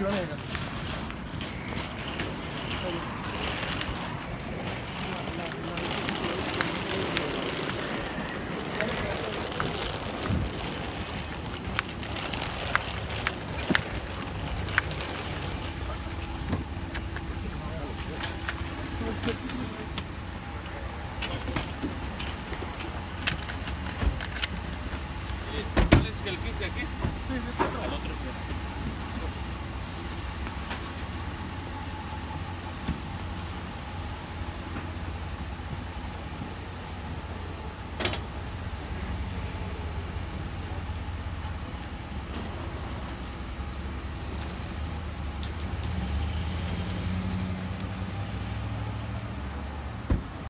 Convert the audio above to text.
All'altro